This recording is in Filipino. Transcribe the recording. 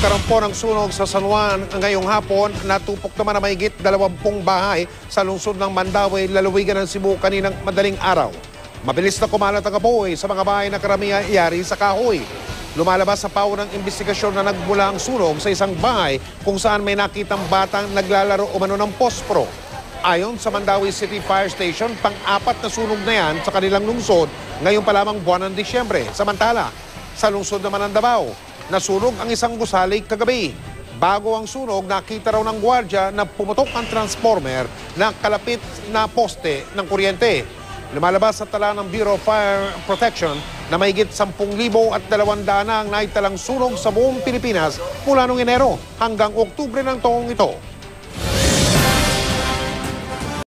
Nagkaroon po ng sunog sa San Juan ngayong hapon. Natupok naman na mahigit 20 bahay sa lungsod ng Mandawi, lalawigan ng Cebu kaninang madaling araw. Mabilis na kumalat ang apoy sa mga bahay na karamihan iyari sa kahoy. Lumalabas sa pao ng investigasyon na nagmula ang sunog sa isang bahay kung saan may nakitang batang naglalaro umano ng pospro. Ayon sa Mandawi City Fire Station, pang-apat na sunog na yan sa kanilang lungsod ngayon pa lamang buwan ng Disyembre. Samantala, sa lungsod naman ng Davao, nasunog ang isang gusali kagabi. Bago ang sunog, nakita raw ng gwardya na pumutok ang transformer na kalapit na poste ng kuryente. Lumalabas sa tala ng Bureau of Fire Protection na mahigit 10,000 at 200 na ang naitalang sunog sa buong Pilipinas mula noong Enero hanggang Oktubre ng taong ito.